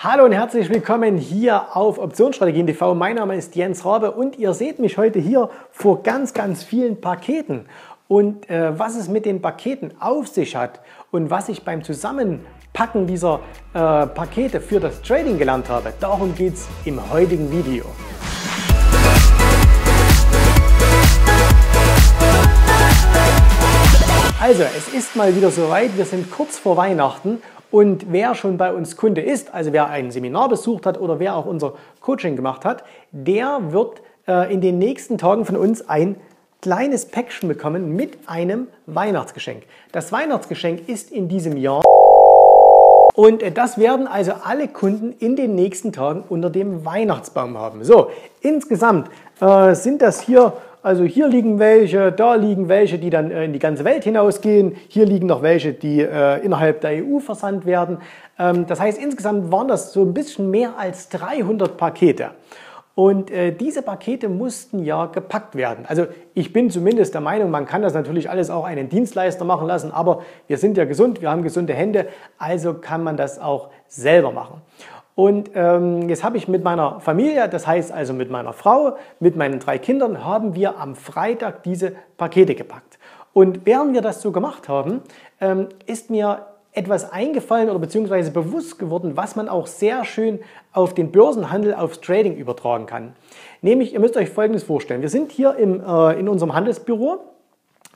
Hallo und herzlich willkommen hier auf Optionsstrategien TV. Mein Name ist Jens Rabe und ihr seht mich heute hier vor ganz, ganz vielen Paketen. Und äh, was es mit den Paketen auf sich hat und was ich beim Zusammenpacken dieser äh, Pakete für das Trading gelernt habe, darum geht es im heutigen Video. Also, es ist mal wieder soweit. Wir sind kurz vor Weihnachten und wer schon bei uns Kunde ist, also wer ein Seminar besucht hat oder wer auch unser Coaching gemacht hat, der wird äh, in den nächsten Tagen von uns ein kleines Päckchen bekommen mit einem Weihnachtsgeschenk. Das Weihnachtsgeschenk ist in diesem Jahr und äh, das werden also alle Kunden in den nächsten Tagen unter dem Weihnachtsbaum haben. So, insgesamt äh, sind das hier also hier liegen welche, da liegen welche, die dann äh, in die ganze Welt hinausgehen. Hier liegen noch welche, die äh, innerhalb der EU versandt werden. Ähm, das heißt, insgesamt waren das so ein bisschen mehr als 300 Pakete. Und äh, diese Pakete mussten ja gepackt werden. Also ich bin zumindest der Meinung, man kann das natürlich alles auch einen Dienstleister machen lassen, aber wir sind ja gesund, wir haben gesunde Hände, also kann man das auch selber machen. Und ähm, jetzt habe ich mit meiner Familie, das heißt also mit meiner Frau, mit meinen drei Kindern, haben wir am Freitag diese Pakete gepackt. Und während wir das so gemacht haben, ähm, ist mir etwas eingefallen oder beziehungsweise bewusst geworden, was man auch sehr schön auf den Börsenhandel, aufs Trading übertragen kann. Nämlich, ihr müsst euch Folgendes vorstellen. Wir sind hier im, äh, in unserem Handelsbüro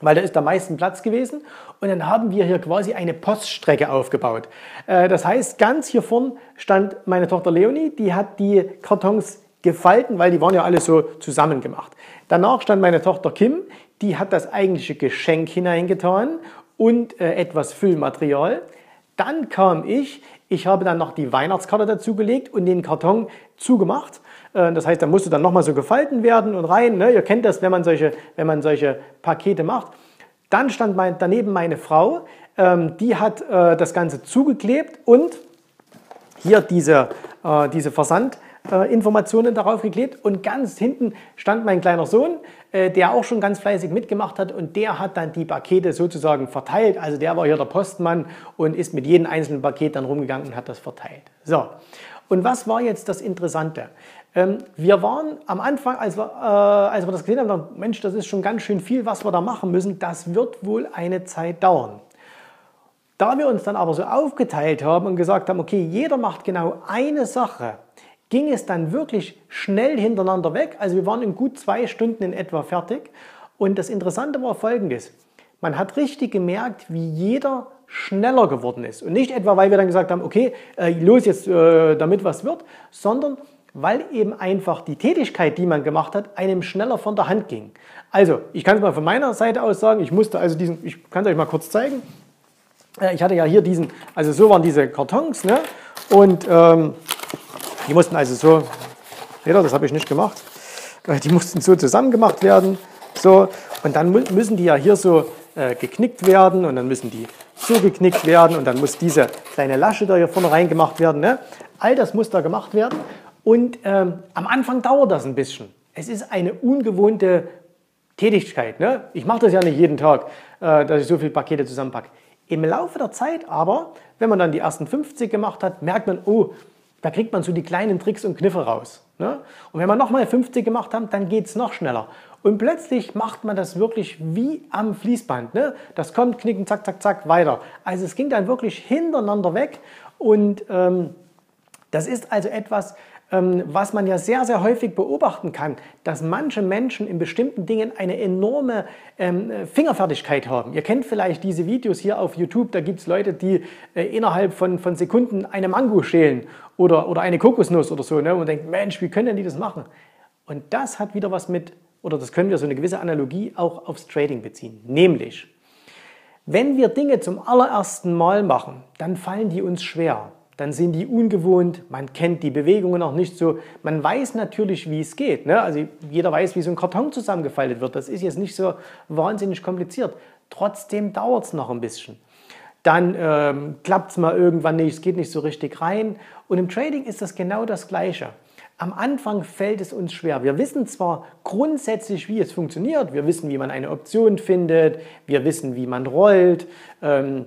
weil da ist am meisten Platz gewesen. Und dann haben wir hier quasi eine Poststrecke aufgebaut. Äh, das heißt, ganz hier vorn stand meine Tochter Leonie, die hat die Kartons gefalten, weil die waren ja alle so zusammen gemacht. Danach stand meine Tochter Kim, die hat das eigentliche Geschenk hineingetan und äh, etwas Füllmaterial. Dann kam ich, ich habe dann noch die Weihnachtskarte dazugelegt und den Karton zugemacht. Äh, das heißt, da musste dann nochmal so gefalten werden und rein. Ne? Ihr kennt das, wenn man solche, wenn man solche Pakete macht. Dann stand mein, daneben meine Frau, ähm, die hat äh, das Ganze zugeklebt und hier diese, äh, diese Versandinformationen darauf geklebt. Und ganz hinten stand mein kleiner Sohn, äh, der auch schon ganz fleißig mitgemacht hat und der hat dann die Pakete sozusagen verteilt. Also der war hier der Postmann und ist mit jedem einzelnen Paket dann rumgegangen und hat das verteilt. So, und was war jetzt das Interessante? Ähm, wir waren am Anfang, als wir, äh, als wir das gesehen haben, dachten, Mensch, das ist schon ganz schön viel, was wir da machen müssen. Das wird wohl eine Zeit dauern. Da wir uns dann aber so aufgeteilt haben und gesagt haben, okay, jeder macht genau eine Sache, ging es dann wirklich schnell hintereinander weg. Also wir waren in gut zwei Stunden in etwa fertig. Und das Interessante war folgendes. Man hat richtig gemerkt, wie jeder schneller geworden ist. Und nicht etwa, weil wir dann gesagt haben, okay, äh, los jetzt, äh, damit was wird, sondern weil eben einfach die Tätigkeit, die man gemacht hat, einem schneller von der Hand ging. Also, ich kann es mal von meiner Seite aus sagen, ich musste also diesen, ich kann es euch mal kurz zeigen. Äh, ich hatte ja hier diesen, also so waren diese Kartons, ne? Und ähm, die mussten also so, das habe ich nicht gemacht, äh, die mussten so zusammen gemacht werden, so, und dann müssen die ja hier so äh, geknickt werden und dann müssen die so geknickt werden und dann muss diese kleine Lasche da hier vorne reingemacht werden. Ne? All das muss da gemacht werden und ähm, am Anfang dauert das ein bisschen. Es ist eine ungewohnte Tätigkeit. Ne? Ich mache das ja nicht jeden Tag, äh, dass ich so viele Pakete zusammenpacke. Im Laufe der Zeit aber, wenn man dann die ersten 50 gemacht hat, merkt man, oh, da kriegt man so die kleinen Tricks und Kniffe raus. Ne? Und wenn man nochmal 50 gemacht hat, dann geht es noch schneller. Und plötzlich macht man das wirklich wie am Fließband. Ne? Das kommt, knicken, zack, zack, zack, weiter. Also es ging dann wirklich hintereinander weg. Und ähm, das ist also etwas, was man ja sehr, sehr häufig beobachten kann, dass manche Menschen in bestimmten Dingen eine enorme ähm, Fingerfertigkeit haben. Ihr kennt vielleicht diese Videos hier auf YouTube, da gibt es Leute, die äh, innerhalb von, von Sekunden eine Mango schälen oder, oder eine Kokosnuss oder so ne? und denkt, Mensch, wie können denn die das machen? Und das hat wieder was mit, oder das können wir so eine gewisse Analogie auch aufs Trading beziehen. Nämlich, wenn wir Dinge zum allerersten Mal machen, dann fallen die uns schwer dann sind die ungewohnt, man kennt die Bewegungen noch nicht so. Man weiß natürlich, wie es geht. Ne? Also jeder weiß, wie so ein Karton zusammengefaltet wird. Das ist jetzt nicht so wahnsinnig kompliziert. Trotzdem dauert es noch ein bisschen. Dann ähm, klappt es mal irgendwann nicht, es geht nicht so richtig rein. Und im Trading ist das genau das Gleiche. Am Anfang fällt es uns schwer. Wir wissen zwar grundsätzlich, wie es funktioniert. Wir wissen, wie man eine Option findet. Wir wissen, wie man rollt. Ähm,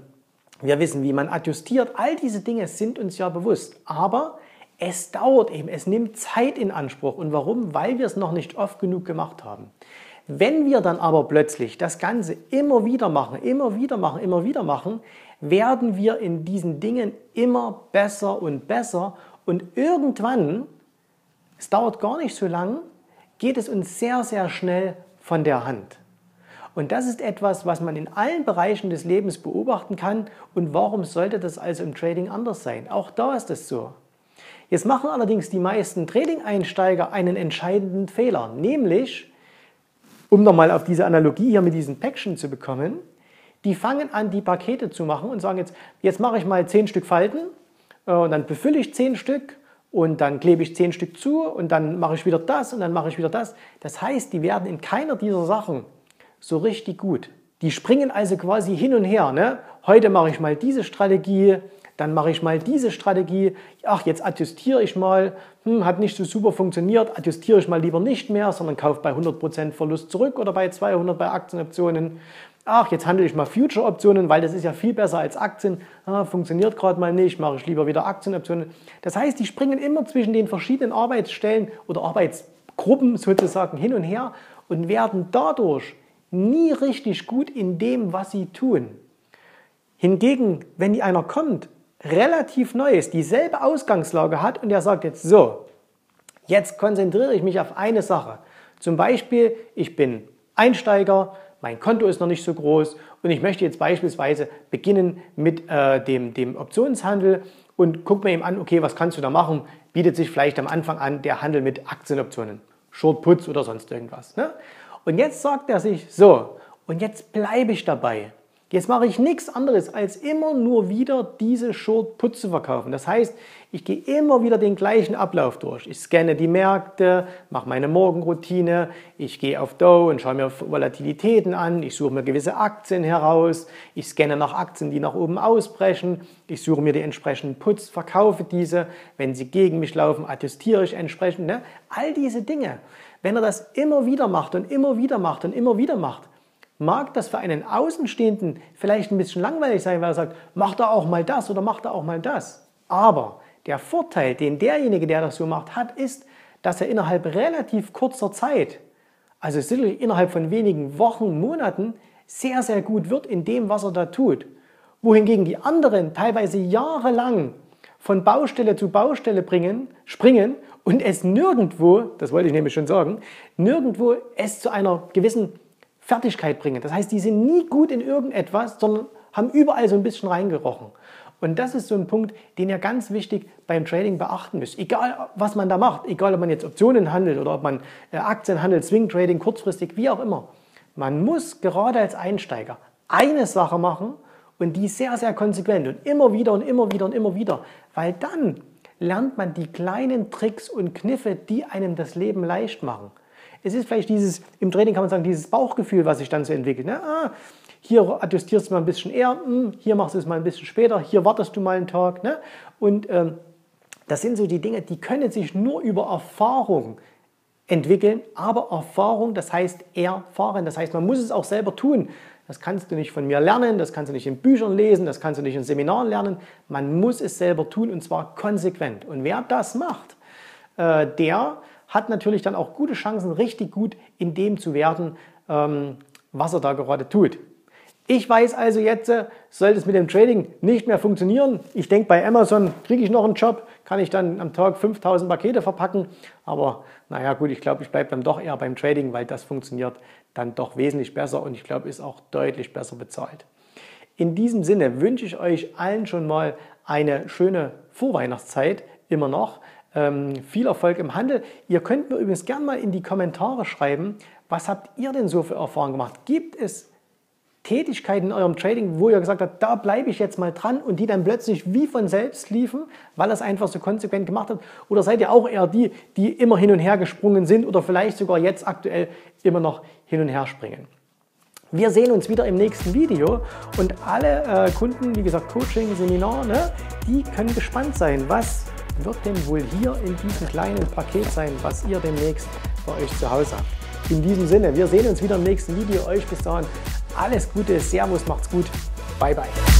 Wir wissen, wie man adjustiert. All diese Dinge sind uns ja bewusst. Aber es dauert eben, es nimmt Zeit in Anspruch. Und warum? Weil wir es noch nicht oft genug gemacht haben. Wenn wir dann aber plötzlich das Ganze immer wieder machen, immer wieder machen, immer wieder machen, werden wir in diesen Dingen immer besser und besser. Und irgendwann, es dauert gar nicht so lang, geht es uns sehr, sehr schnell von der Hand. Und das ist etwas, was man in allen Bereichen des Lebens beobachten kann. Und warum sollte das also im Trading anders sein? Auch da ist es so. Jetzt machen allerdings die meisten Trading-Einsteiger einen entscheidenden Fehler, nämlich, um nochmal auf diese Analogie hier mit diesen Päckchen zu bekommen, die fangen an, die Pakete zu machen und sagen jetzt, jetzt mache ich mal 10 Stück Falten äh, und dann befülle ich 10 Stück und dann klebe ich 10 Stück zu und dann mache ich wieder das und dann mache ich wieder das. Das heißt, die werden in keiner dieser Sachen so richtig gut. Die springen also quasi hin und her. Ne? Heute mache ich mal diese Strategie, dann mache ich mal diese Strategie. Ach, jetzt adjustiere ich mal. Hm, hat nicht so super funktioniert. Adjustiere ich mal lieber nicht mehr, sondern kaufe bei 100% Verlust zurück oder bei 200 bei Aktienoptionen. Ach, jetzt handle ich mal Future-Optionen, weil das ist ja viel besser als Aktien. Ah, funktioniert gerade mal nicht, mache ich lieber wieder Aktienoptionen. Das heißt, die springen immer zwischen den verschiedenen Arbeitsstellen oder Arbeitsgruppen sozusagen hin und her und werden dadurch nie richtig gut in dem, was sie tun. Hingegen, wenn die einer kommt, relativ neu ist, dieselbe Ausgangslage hat und der sagt jetzt so, jetzt konzentriere ich mich auf eine Sache. Zum Beispiel, ich bin Einsteiger, mein Konto ist noch nicht so groß und ich möchte jetzt beispielsweise beginnen mit äh, dem, dem Optionshandel und guck mir eben an, okay, was kannst du da machen? Bietet sich vielleicht am Anfang an der Handel mit Aktienoptionen, Short Puts oder sonst irgendwas. Ne? Und jetzt sagt er sich, so, und jetzt bleibe ich dabei. Jetzt mache ich nichts anderes, als immer nur wieder diese Short Put zu verkaufen. Das heißt, ich gehe immer wieder den gleichen Ablauf durch. Ich scanne die Märkte, mache meine Morgenroutine, ich gehe auf Dow und schaue mir Volatilitäten an, ich suche mir gewisse Aktien heraus, ich scanne nach Aktien, die nach oben ausbrechen, ich suche mir die entsprechenden Puts, verkaufe diese, wenn sie gegen mich laufen, attestiere ich entsprechend. Ne? All diese Dinge. Wenn er das immer wieder macht und immer wieder macht und immer wieder macht, mag das für einen Außenstehenden vielleicht ein bisschen langweilig sein, weil er sagt, mach da auch mal das oder mach da auch mal das. Aber der Vorteil, den derjenige, der das so macht, hat, ist, dass er innerhalb relativ kurzer Zeit, also sicherlich innerhalb von wenigen Wochen, Monaten, sehr, sehr gut wird in dem, was er da tut. Wohingegen die anderen teilweise jahrelang von Baustelle zu Baustelle bringen, springen und es nirgendwo, das wollte ich nämlich schon sagen, nirgendwo es zu einer gewissen Fertigkeit bringen. Das heißt, die sind nie gut in irgendetwas, sondern haben überall so ein bisschen reingerochen. Und das ist so ein Punkt, den ihr ganz wichtig beim Trading beachten müsst. Egal, was man da macht, egal, ob man jetzt Optionen handelt oder ob man äh, Aktien handelt, Swing Trading, kurzfristig, wie auch immer. Man muss gerade als Einsteiger eine Sache machen und die sehr, sehr konsequent und immer wieder und immer wieder und immer wieder, weil dann lernt man die kleinen Tricks und Kniffe, die einem das Leben leicht machen. Es ist vielleicht dieses, im Training kann man sagen, dieses Bauchgefühl, was sich dann so entwickelt. Ne? Ah, hier adjustierst du mal ein bisschen eher, hm, hier machst du es mal ein bisschen später, hier wartest du mal einen Tag. Ne? Und ähm, das sind so die Dinge, die können sich nur über Erfahrung entwickeln, aber Erfahrung, das heißt erfahren, das heißt, man muss es auch selber tun. Das kannst du nicht von mir lernen, das kannst du nicht in Büchern lesen, das kannst du nicht in Seminaren lernen. Man muss es selber tun und zwar konsequent. Und wer das macht, äh, der hat natürlich dann auch gute Chancen, richtig gut in dem zu werden, ähm, was er da gerade tut. Ich weiß also jetzt, äh, sollte es mit dem Trading nicht mehr funktionieren. Ich denke, bei Amazon kriege ich noch einen Job, kann ich dann am Tag 5000 Pakete verpacken. Aber naja, gut, ich glaube, ich bleibe dann doch eher beim Trading, weil das funktioniert dann doch wesentlich besser und ich glaube, ist auch deutlich besser bezahlt. In diesem Sinne wünsche ich euch allen schon mal eine schöne Vorweihnachtszeit, immer noch. Ähm, viel Erfolg im Handel. Ihr könnt mir übrigens gerne mal in die Kommentare schreiben, was habt ihr denn so für Erfahrungen gemacht? Gibt es Tätigkeiten in eurem Trading, wo ihr gesagt habt, da bleibe ich jetzt mal dran und die dann plötzlich wie von selbst liefen, weil es einfach so konsequent gemacht hat? Oder seid ihr auch eher die, die immer hin und her gesprungen sind oder vielleicht sogar jetzt aktuell immer noch hin und her springen? Wir sehen uns wieder im nächsten Video und alle äh, Kunden, wie gesagt, Coaching, Seminar, ne, die können gespannt sein, was wird denn wohl hier in diesem kleinen Paket sein, was ihr demnächst bei euch zu Hause habt. In diesem Sinne, wir sehen uns wieder im nächsten Video. Euch bis dahin alles Gute, Servus, macht's gut, bye bye.